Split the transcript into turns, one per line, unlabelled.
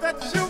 That's that.